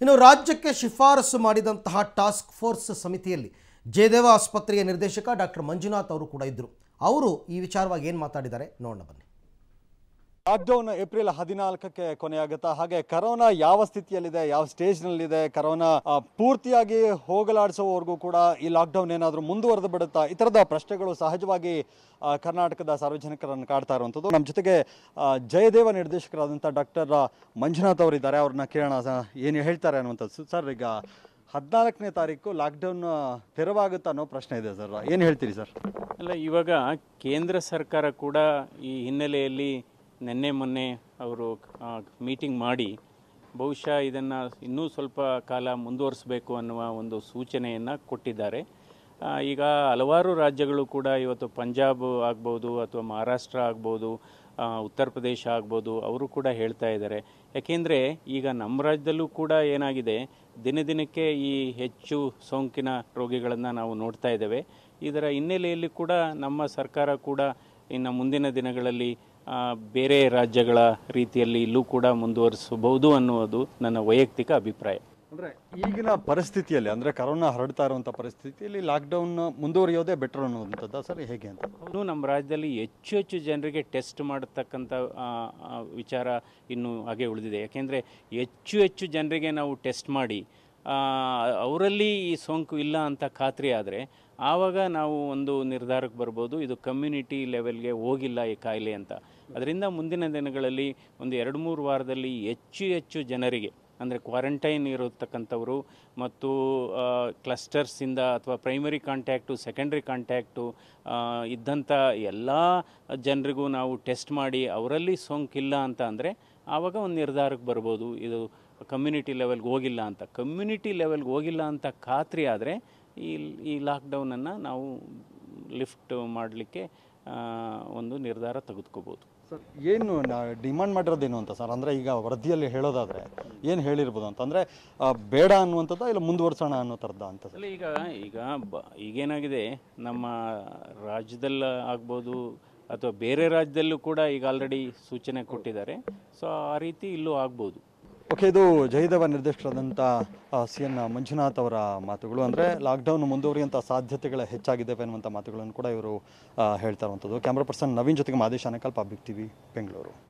ಇನ್ನು ರಾಜ್ಯಕ್ಕೆ ಶಿಫಾರಸು ಮಾಡಿದಂತಹ ಟಾಸ್ಕ್ ಫೋರ್ಸ್ ಸಮಿತಿಯಲ್ಲಿ ಜಯದೇವ ಆಸ್ಪತ್ರೆಯ ನಿರ್ದೇಶಕ ಡಾಕ್ಟರ್ ಮಂಜುನಾಥ್ ಅವರು ಕೂಡ ಇದ್ದರು. ಅವರು ಈ ವಿಚಾರವಾಗಿ ಏನು ಮಾತಾಡಿದ್ದಾರೆ ನೋಡೋಣ ಬನ್ನಿ. ಲಾಕ್ಡೌನ್ ಏಪ್ರಿಲ್ ಹದಿನಾಲ್ಕಕ್ಕೆ ಕೊನೆಯಾಗುತ್ತಾ, ಹಾಗೆ ಕರೋನಾ ಯಾವ ಸ್ಥಿತಿಯಲ್ಲಿದೆ, ಯಾವ ಸ್ಟೇಜ್ನಲ್ಲಿದೆ, ಕರೋನಾ ಪೂರ್ತಿಯಾಗಿ ಹೋಗಲಾಡಿಸುವವರೆಗೂ ಕೂಡ ಈ ಲಾಕ್ಡೌನ್ ಏನಾದರೂ ಮುಂದುವರೆದು ಬಿಡುತ್ತಾ, ಈ ಥರದ ಪ್ರಶ್ನೆಗಳು ಸಹಜವಾಗಿ ಕರ್ನಾಟಕದ ಸಾರ್ವಜನಿಕರನ್ನು ಕಾಡ್ತಾ ಇರುವಂಥದ್ದು. ನಮ್ಮ ಜೊತೆಗೆ ಜಯದೇವ ನಿರ್ದೇಶಕರಾದಂಥ ಡಾಕ್ಟರ್ ಮಂಜುನಾಥ್ ಅವರಿದ್ದಾರೆ. ಅವ್ರನ್ನ ಕೇಳೋಣ ಏನು ಹೇಳ್ತಾರೆ ಅನ್ನುವಂಥದ್ದು. ಸರ್, ಈಗ ಹದಿನಾಲ್ಕನೇ ತಾರೀಕು ಲಾಕ್ಡೌನ್ ತೆರವಾಗುತ್ತಾ ಅನ್ನೋ ಪ್ರಶ್ನೆ ಇದೆ, ಸರ್. ಏನು ಹೇಳ್ತೀರಿ, ಸರ್? ಅಲ್ಲ, ಇವಾಗ ಕೇಂದ್ರ ಸರ್ಕಾರ ಕೂಡ ಈ ಹಿನ್ನೆಲೆಯಲ್ಲಿ ನಿನ್ನೆ ಮೊನ್ನೆ ಅವರು ಮೀಟಿಂಗ್ ಮಾಡಿ, ಬಹುಶಃ ಇದನ್ನು ಇನ್ನೂ ಸ್ವಲ್ಪ ಕಾಲ ಮುಂದುವರಿಸಬೇಕು ಅನ್ನುವ ಒಂದು ಸೂಚನೆಯನ್ನು ಕೊಟ್ಟಿದ್ದಾರೆ. ಈಗ ಹಲವಾರು ರಾಜ್ಯಗಳು ಕೂಡ ಇವತ್ತು ಪಂಜಾಬ್ ಆಗ್ಬೋದು ಅಥವಾ ಮಹಾರಾಷ್ಟ್ರ ಆಗ್ಬೋದು ಉತ್ತರ ಪ್ರದೇಶ ಆಗ್ಬೋದು, ಅವರು ಕೂಡ ಹೇಳ್ತಾ ಇದ್ದಾರೆ. ಯಾಕೆಂದರೆ ಈಗ ನಮ್ಮ ರಾಜ್ಯದಲ್ಲೂ ಕೂಡ ಏನಾಗಿದೆ, ದಿನ ದಿನಕ್ಕೆ ಈ ಹೆಚ್ಚು ಸೋಂಕಿನ ರೋಗಿಗಳನ್ನು ನಾವು ನೋಡ್ತಾ ಇದ್ದೇವೆ. ಇದರ ಹಿನ್ನೆಲೆಯಲ್ಲಿ ಕೂಡ ನಮ್ಮ ಸರ್ಕಾರ ಕೂಡ ಇನ್ನು ಮುಂದಿನ ದಿನಗಳಲ್ಲಿ ಬೇರೆ ರಾಜ್ಯಗಳ ರೀತಿಯಲ್ಲಿ ಇಲ್ಲೂ ಕೂಡ ಮುಂದುವರಿಸಬಹುದು ಅನ್ನುವುದು ನನ್ನ ವೈಯಕ್ತಿಕ ಅಭಿಪ್ರಾಯ. ಅಂದರೆ ಈಗಿನ ಪರಿಸ್ಥಿತಿಯಲ್ಲಿ ಅಂದರೆ ಕರೋನಾ ಹರಡ್ತಾ ಇರುವಂಥ ಪರಿಸ್ಥಿತಿಯಲ್ಲಿ ಲಾಕ್ಡೌನ್ ಮುಂದುವರಿಯೋದೇ ಬೆಟರ್ ಅನ್ನುವಂಥದ್ದು ಸರ್ ಹೇಗೆ ಅಂತ? ಇನ್ನು ನಮ್ಮ ರಾಜ್ಯದಲ್ಲಿ ಹೆಚ್ಚು ಹೆಚ್ಚು ಜನರಿಗೆ ಟೆಸ್ಟ್ ಮಾಡತಕ್ಕಂಥ ವಿಚಾರ ಇನ್ನೂ ಹಾಗೆ ಉಳಿದಿದೆ. ಯಾಕೆಂದರೆ ಹೆಚ್ಚು ಹೆಚ್ಚು ಜನರಿಗೆ ನಾವು ಟೆಸ್ಟ್ ಮಾಡಿ ಅವರಲ್ಲಿ ಈ ಸೋಂಕು ಇಲ್ಲ ಅಂತ ಖಾತ್ರಿ ಆದರೆ ಆವಾಗ ನಾವು ಒಂದು ನಿರ್ಧಾರಕ್ಕೆ ಬರ್ಬೋದು ಇದು ಕಮ್ಯುನಿಟಿ ಲೆವೆಲ್ಗೆ ಹೋಗಿಲ್ಲ ಈ ಕಾಯಿಲೆ ಅಂತ. ಅದರಿಂದ ಮುಂದಿನ ದಿನಗಳಲ್ಲಿ ಒಂದು ಎರಡು ಮೂರು ವಾರದಲ್ಲಿ ಹೆಚ್ಚು ಹೆಚ್ಚು ಜನರಿಗೆ, ಅಂದರೆ ಕ್ವಾರಂಟೈನ್ ಇರತಕ್ಕಂಥವರು ಮತ್ತು ಕ್ಲಸ್ಟರ್ಸಿಂದ ಅಥವಾ ಪ್ರೈಮರಿ ಕಾಂಟ್ಯಾಕ್ಟು ಸೆಕೆಂಡ್ರಿ ಕಾಂಟ್ಯಾಕ್ಟು ಇದ್ದಂಥ ಎಲ್ಲ ಜನರಿಗೂ ನಾವು ಟೆಸ್ಟ್ ಮಾಡಿ ಅವರಲ್ಲಿ ಸೋಂಕಿಲ್ಲ ಅಂತ ಅಂದರೆ ಆವಾಗ ಒಂದು ನಿರ್ಧಾರಕ್ಕೆ ಬರ್ಬೋದು. ಇದು ಕಮ್ಯುನಿಟಿ ಲೆವೆಲ್ಗೆ ಹೋಗಿಲ್ಲ ಅಂತ. ಕಮ್ಯುನಿಟಿ ಲೆವೆಲ್ಗೆ ಹೋಗಿಲ್ಲ ಅಂತ ಖಾತ್ರಿ ಆದರೆ ಈ ಈ ಲಾಕ್ಡೌನನ್ನು ನಾವು ಲಿಫ್ಟ್ ಮಾಡಲಿಕ್ಕೆ ಒಂದು ನಿರ್ಧಾರ ತೆಗೆದುಕೋಬೋದು. ಸರ್, ಏನು ಡಿಮಾಂಡ್ ಮಾಡಿರೋದೇನು ಅಂತ ಸರ್? ಅಂದರೆ ಈಗ ವರದಿಯಲ್ಲಿ ಹೇಳೋದಾದರೆ ಏನು ಹೇಳಿರ್ಬೋದು ಅಂತ? ಅಂದರೆ ಬೇಡ ಅನ್ನುವಂಥದ್ದು ಇಲ್ಲ ಮುಂದುವರ್ಸೋಣ ಅನ್ನೋ ಥರದ ಅಂತ ಸರ್? ಈಗ ಈಗ ಬ, ಈಗೇನಾಗಿದೆ, ನಮ್ಮ ರಾಜ್ಯದಲ್ಲ ಆಗ್ಬೋದು ಅಥವಾ ಬೇರೆ ರಾಜ್ಯದಲ್ಲೂ ಕೂಡ ಈಗ ಆಲ್ರೆಡಿ ಸೂಚನೆ ಕೊಟ್ಟಿದ್ದಾರೆ. ಸೊ ಆ ರೀತಿ ಇಲ್ಲೂ ಆಗ್ಬೋದು. ಓಕೆ ಇದು ಜಯದೇವ ನಿರ್ದೇಶಕರಾದಂಥ ಸಿ ಎನ್ ಮಂಜುನಾಥ್ ಅವರ ಮಾತುಗಳು. ಅಂದರೆ ಲಾಕ್ಡೌನ್ ಮುಂದುವರಿಯುವಂಥ ಸಾಧ್ಯತೆಗಳು ಹೆಚ್ಚಾಗಿದ್ದಾವೆ ಅನ್ನುವಂಥ ಮಾತುಗಳನ್ನು ಕೂಡ ಇವರು ಹೇಳ್ತಾ ಇರುವಂಥದ್ದು ಕ್ಯಾಮ್ರಾ ಪರ್ಸನ್ ನವೀನ್ ಜೊತೆಗೆ ಮಾದೇಶ್ ಪಬ್ಲಿಕ್ ಟಿವಿ ಬೆಂಗಳೂರು